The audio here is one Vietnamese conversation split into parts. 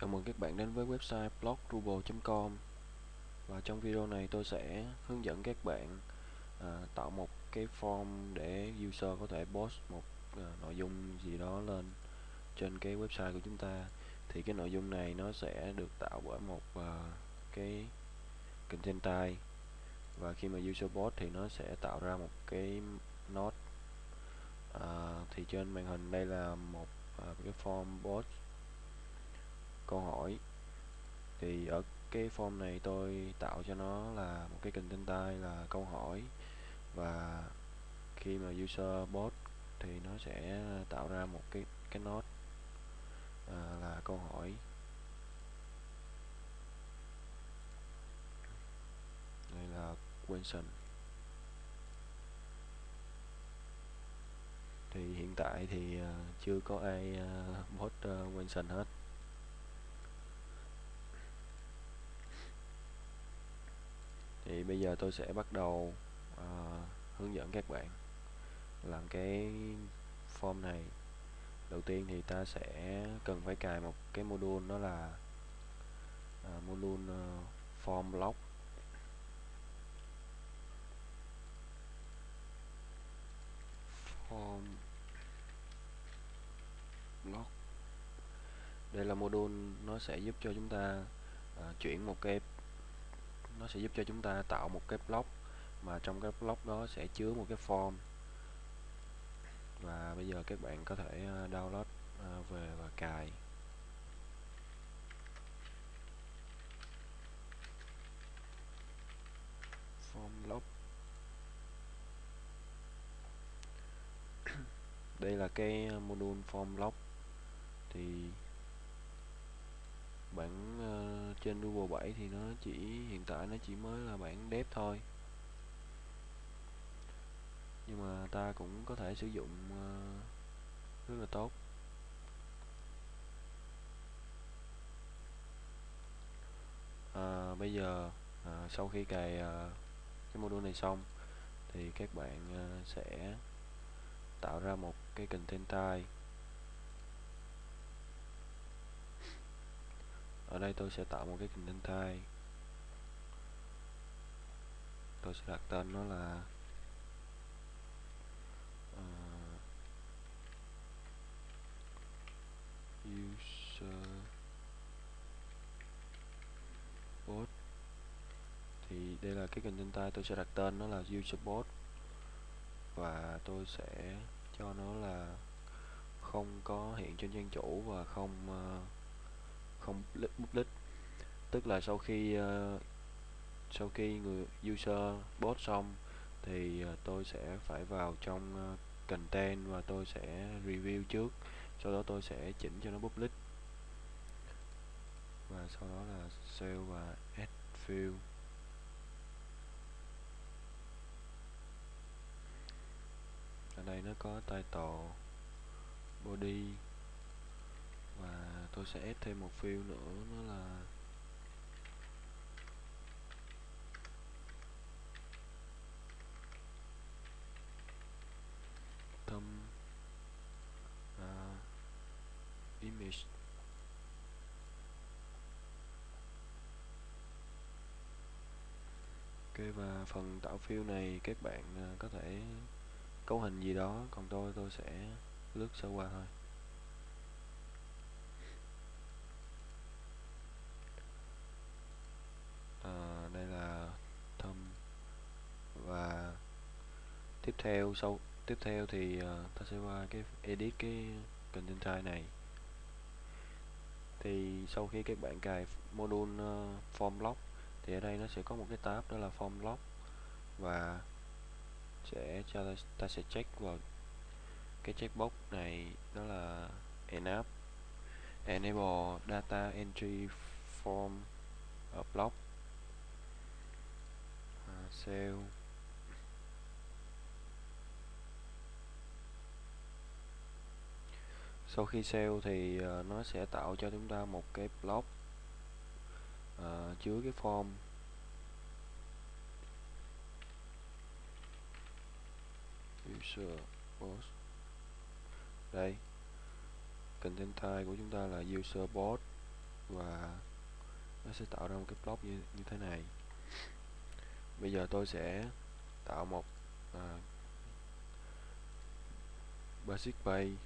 Chào mừng các bạn đến với website blogrubo.com Và trong video này tôi sẽ hướng dẫn các bạn à, tạo một cái form để user có thể post một à, nội dung gì đó lên trên cái website của chúng ta. Thì cái nội dung này nó sẽ được tạo bởi một à, cái content type. Và khi mà user post thì nó sẽ tạo ra một cái node. À, thì trên màn hình đây là một à, cái form post câu hỏi. Thì ở cái form này tôi tạo cho nó là một cái content type là câu hỏi. Và khi mà user bot thì nó sẽ tạo ra một cái cái node à, là câu hỏi. Đây là question. Thì hiện tại thì à, chưa có ai à, bot à, question hết. Bây giờ tôi sẽ bắt đầu uh, hướng dẫn các bạn làm cái form này. Đầu tiên thì ta sẽ cần phải cài một cái module đó là uh, module uh, form block form block đây là module nó sẽ giúp cho chúng ta uh, chuyển một cái nó sẽ giúp cho chúng ta tạo một cái block mà trong cái block đó sẽ chứa một cái form. Và bây giờ các bạn có thể ờ, download ờ, về và cài. Form block. Đây là cái ờ, module form block. Thì bản uh, trên Google 7 thì nó chỉ hiện tại nó chỉ mới là bản dev thôi. Nhưng mà ta cũng có thể sử dụng uh, rất là tốt. À, bây giờ à, sau khi cài à, cái module này xong thì các bạn à, sẽ tạo ra một cái content type. Ở đây tôi sẽ tạo một cái content type tôi sẽ đặt tên nó là uh, user bot. Thì đây là cái content type tôi sẽ đặt tên nó là user bot. Và tôi sẽ cho nó là không có hiện trên trang chủ và không uh, không public tức là sau khi uh, sau khi người user post xong thì uh, tôi sẽ phải vào trong uh, content và tôi sẽ review trước. Sau đó tôi sẽ chỉnh cho nó public. Và sau đó là sale và add field ở đây nó có title body và tôi sẽ add thêm một field nữa nó là tâm uh, image. Ok và phần tạo field này các bạn uh, có thể cấu hình gì đó còn tôi tôi sẽ lướt sơ qua thôi. Tiếp theo sau tiếp theo thì uh, ta sẽ qua cái edit cái content type này. Thì sau khi các bạn cài module uh, form block thì ở đây nó sẽ có một cái tab đó là form block và sẽ cho ta, ta sẽ check vào cái checkbox này đó là enable enable data entry form ở block. Ờ, uh, sale sau khi sale thì ờ, nó sẽ tạo cho chúng ta một cái block à, chứa cái form. User post. Đây. Content type của chúng ta là user post và nó sẽ tạo ra một cái block như, như thế này. Bây giờ tôi sẽ tạo một à, basic page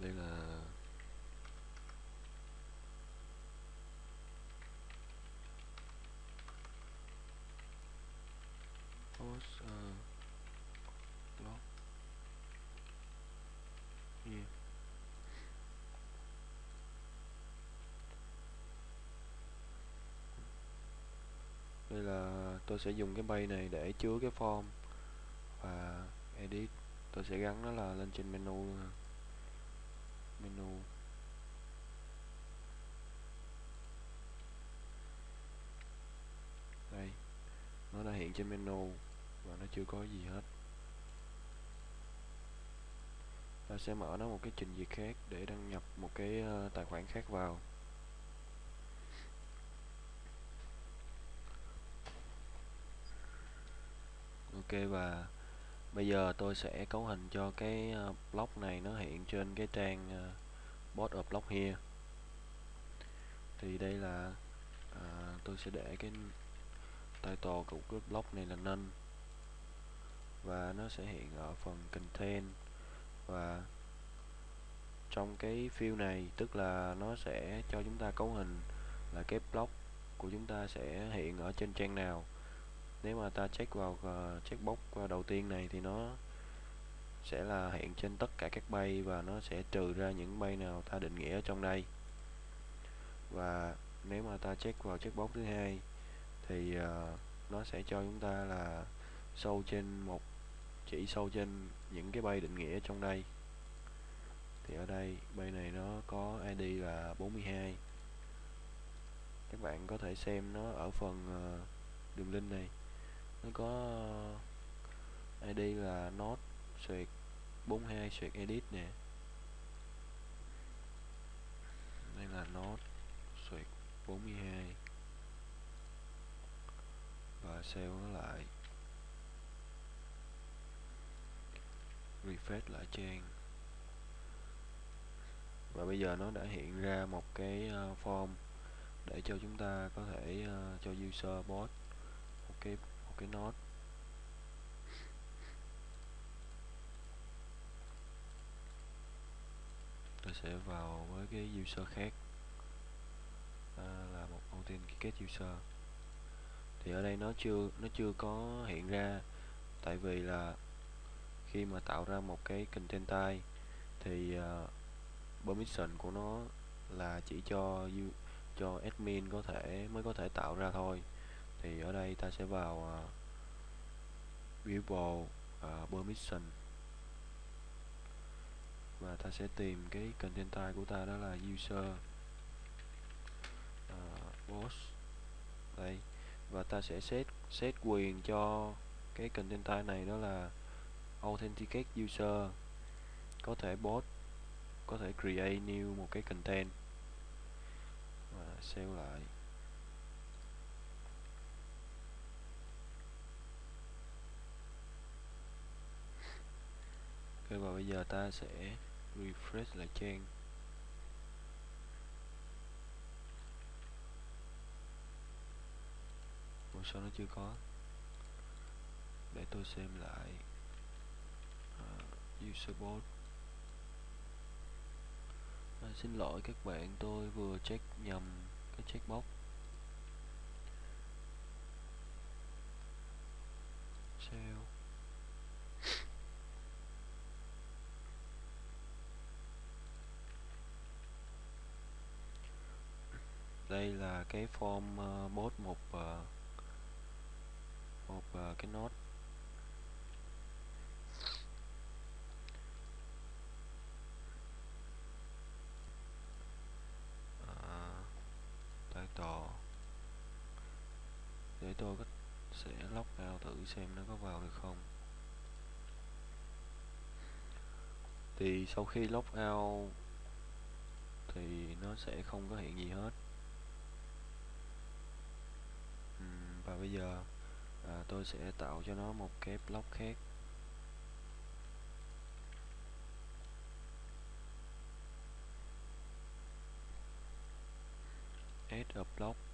đây là post uh, block. Here. Đây là tôi sẽ dùng cái bay này để chứa cái form và edit. Tôi sẽ gắn nó là lên trên menu menu. Đây, nó đã hiện trên menu và nó chưa có gì hết. Ta sẽ mở nó một cái trình duyệt khác để đăng nhập một cái ờ, tài khoản khác vào. Ok, và bây giờ tôi sẽ cấu hình cho cái ờ, block này nó hiện trên cái trang uh, board of block here. Thì đây là à, tôi sẽ để cái title của cái block này là none. Và nó sẽ hiện ở phần content và trong cái field này tức là nó sẽ cho chúng ta cấu hình là cái block của chúng ta sẽ hiện ở trên trang nào nếu mà ta check vào ờ, uh, checkbox ờ, đầu tiên này thì nó sẽ là hiện trên tất cả các bay và nó sẽ trừ ra những bay nào ta định nghĩa ở trong đây. Và nếu mà ta check vào checkbox thứ hai thì uh, nó sẽ cho chúng ta là sâu trên một chỉ sâu trên những cái bay định nghĩa trong đây. Thì ở đây bay này nó có ID là 42 các bạn có thể xem nó ở phần uh, đường link này nó có ờ, ID là node suyệt 42 suyệt edit nè. Đây là node suyệt 42 và save nó lại refresh lại trang. Và bây giờ nó đã hiện ra một cái ờ, form để cho chúng ta có thể ờ, cho user bot một cái cái nốt tôi sẽ vào với cái user khác. À, là một authenticate user. Thì ở đây nó chưa nó chưa có hiện ra. Tại vì là khi mà tạo ra một cái content type thì uh, permission của nó là chỉ cho cho admin có thể mới có thể tạo ra thôi thì ở đây ta sẽ vào uh, viewable uh, permission. Và ta sẽ tìm cái content type của ta đó là user uh, boss. Đây. Và ta sẽ set set quyền cho cái content type này đó là authenticate user. Có thể bot có thể create new một cái content. Và save lại. Ok và bây giờ ta sẽ refresh lại trang Ủa sao nó chưa có? Để tôi xem lại. Uh, user bot à, xin lỗi các bạn tôi vừa check nhầm cái checkbox. Sale. Đây là cái form ờ, uh, bot một uh, một uh, cái nốt. À, Title để tôi có sẽ lóc out thử xem nó có vào được không. Thì sau khi lóc out thì nó sẽ không có hiện gì hết. bây giờ à, tôi sẽ tạo cho nó một cái block khác. Add a block.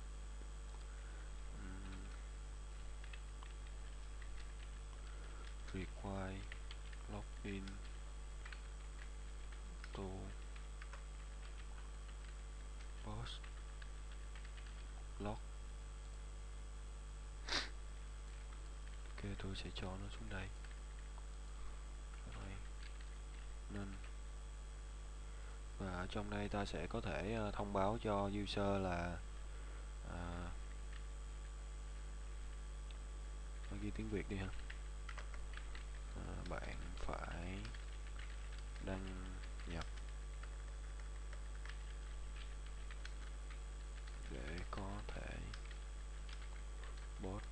Tôi sẽ cho nó xuống đây. Nên. Và ở trong đây ta sẽ có thể ờ, thông báo cho user là à, ghi tiếng Việt đi ha. À, bạn phải đăng nhập để có thể bot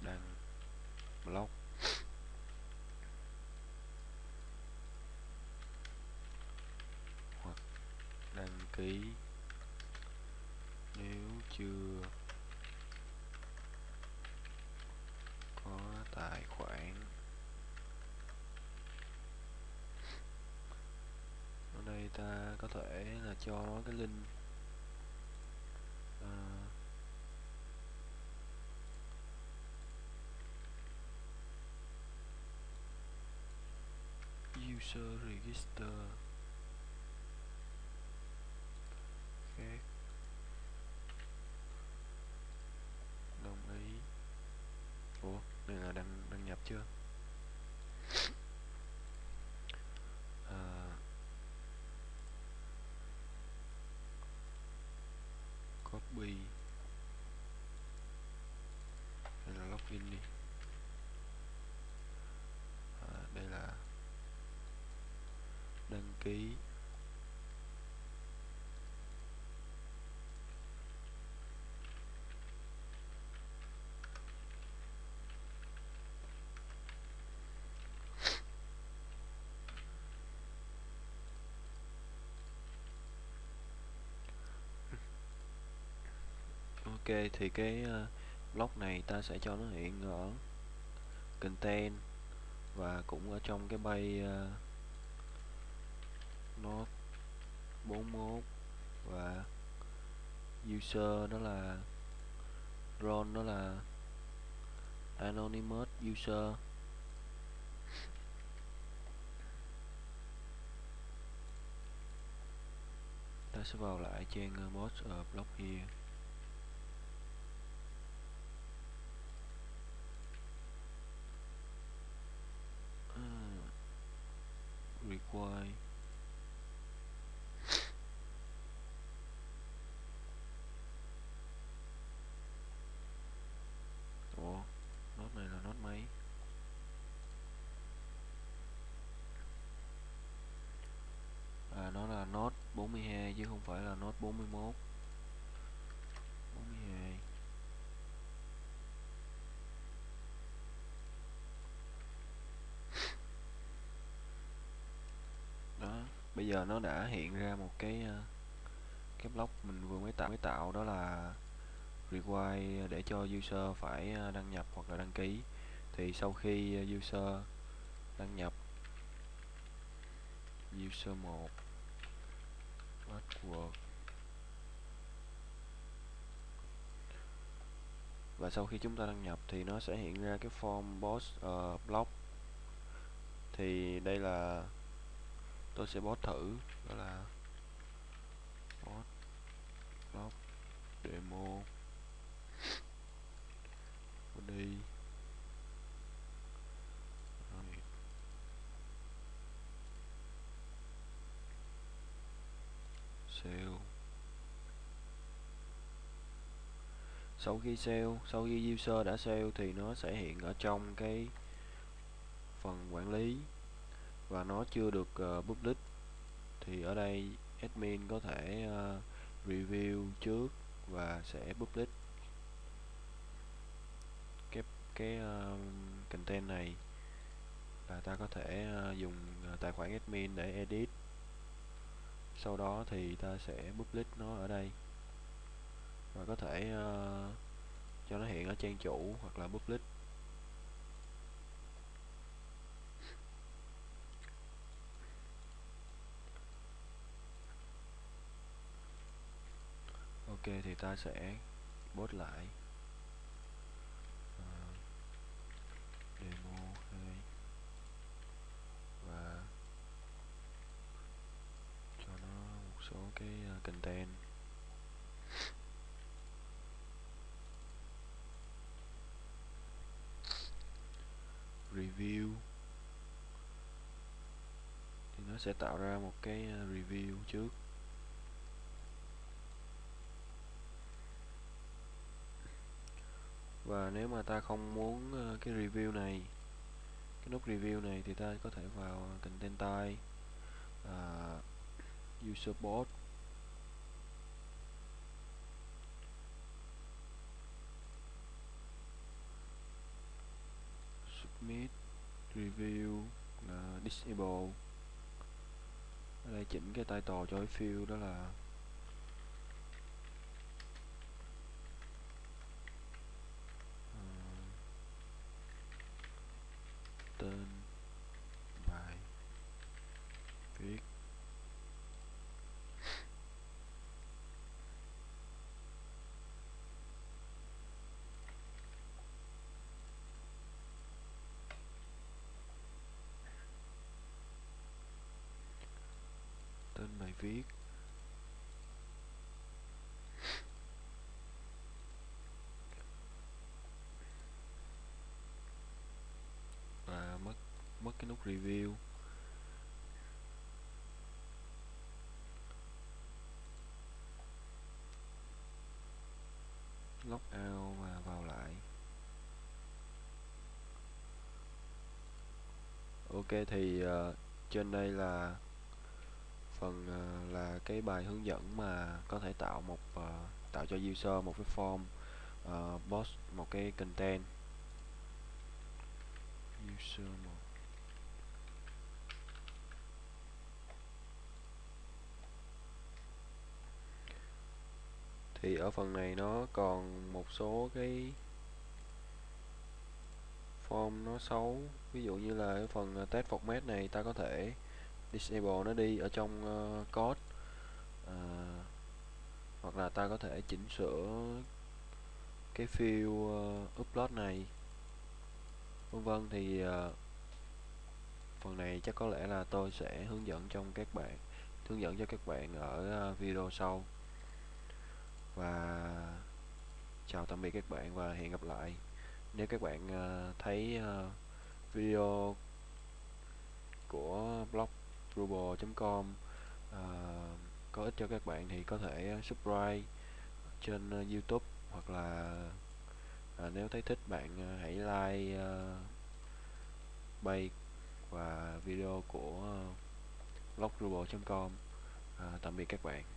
đăng blog hoặc lý nếu chưa có tài khoản ở đây ta có thể là cho nó cái link à, user register khác đồng ý ủa này là đăng đăng nhập chưa à, copy đây là login đi à, đây là đăng ký ok thì cái uh, block này ta sẽ cho nó hiện ở content và cũng ở trong cái bay uh, node 41 và user đó là role đó là anonymous user. Ta sẽ vào lại trang uh, boss ở block here. À, require Ủa, nốt này là nốt mấy? À, nó là nốt 42 chứ không phải là nốt 41 42 Đó, bây giờ nó đã hiện ra một cái ờ, cái block mình vừa mới tạo mới tạo đó là require để cho user phải ờ, đăng nhập hoặc là đăng ký. Thì sau khi ờ, user đăng nhập user 1 password và sau khi chúng ta đăng nhập thì nó sẽ hiện ra cái form boss uh, ờ, block thì đây là tôi sẽ boss thử đó là boss block demo. Đi. Sale. Sau khi sale sau khi user đã sale thì nó sẽ hiện ở trong cái phần quản lý và nó chưa được uh, public. Thì ở đây admin có thể uh, review trước và sẽ public cái cái uh, content này. Là ta có thể uh, dùng uh, tài khoản admin để edit. Sau đó thì ta sẽ public nó ở đây và có thể uh, cho nó hiện ở trang chủ hoặc là public thì ta sẽ post lại. Uh, demo 2 và cho nó một số cái uh, content. Review. Thì nó sẽ tạo ra một cái ờ, review trước. Và nếu mà ta không muốn ờ, cái review này cái nút review này thì ta có thể vào content type uh, user bot review là ờ, disable. Ở đây chỉnh cái title cho cái field đó là tên bài viết tên bài viết và mất mất cái nút review. Log out và vào lại. Ok thì uh, trên đây là phần uh, là cái bài hướng dẫn mà có thể tạo một uh, tạo cho user một cái form uh, post một cái content. User một. Thì ở phần này nó còn một số cái form nó xấu. Ví dụ như là cái phần test format này ta có thể disable nó đi ở trong uh, code. Uh, hoặc là ta có thể chỉnh sửa cái field uh, upload này vân vân. Thì uh, phần này chắc có lẽ là tôi sẽ hướng dẫn trong các bạn hướng dẫn cho các bạn ở uh, video sau. Và chào tạm biệt các bạn và hẹn gặp lại. Nếu các bạn uh, thấy uh, video của blog Google.com à, ờ, có ích cho các bạn thì có thể subscribe trên ờ, youtube hoặc là à, nếu thấy thích bạn hãy like uh, bay và video của uh, blogrubo.com à, tạm biệt các bạn.